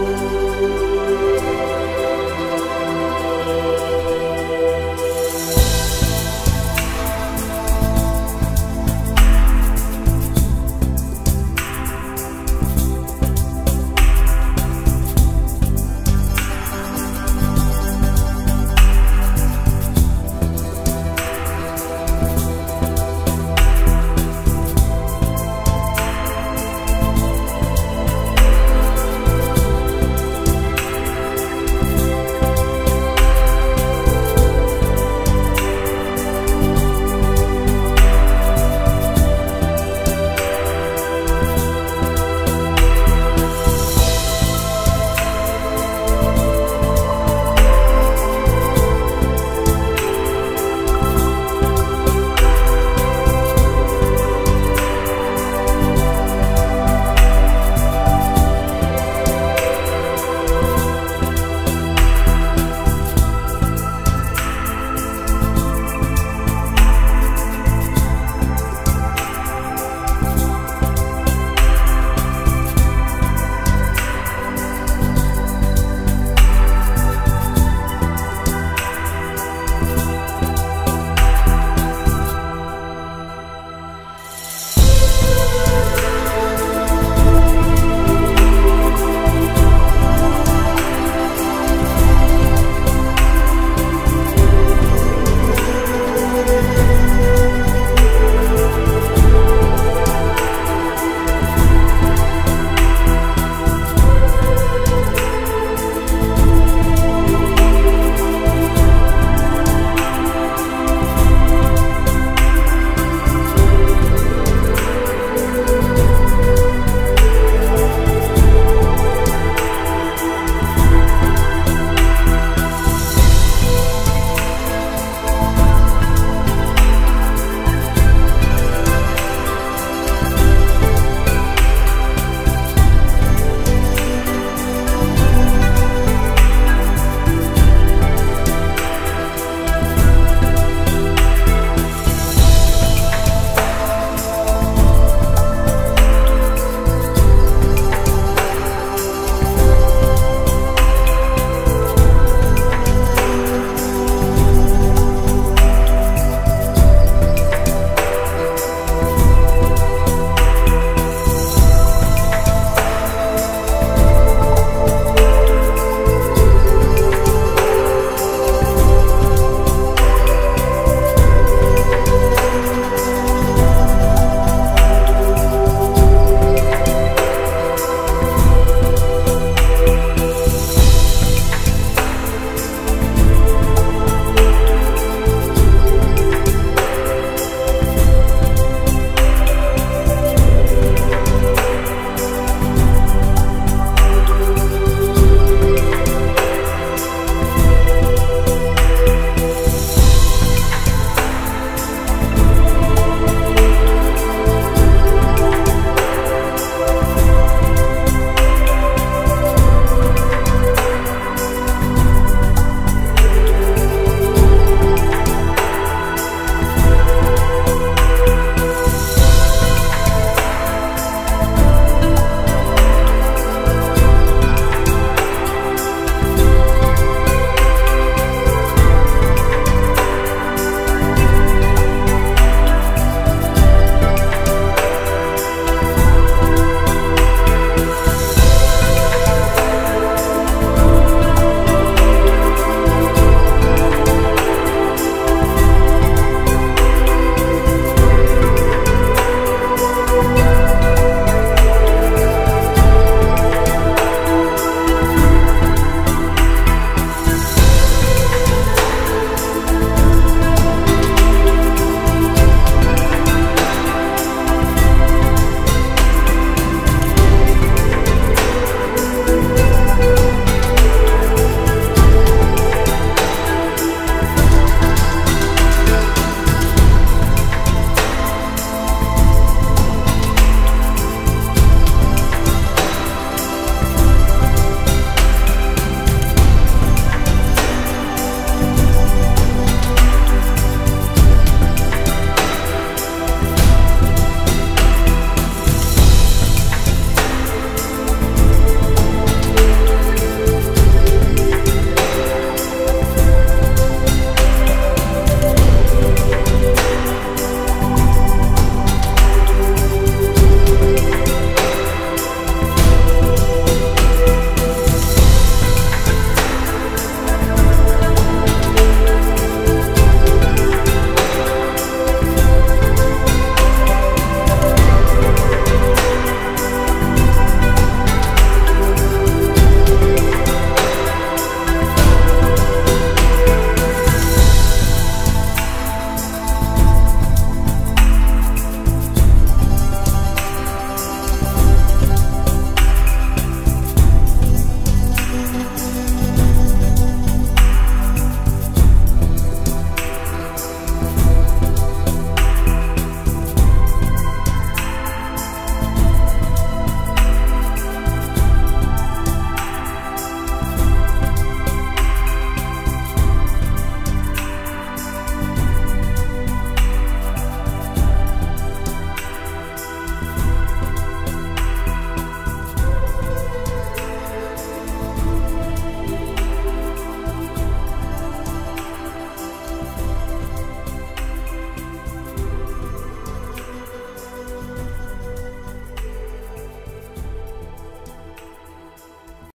Música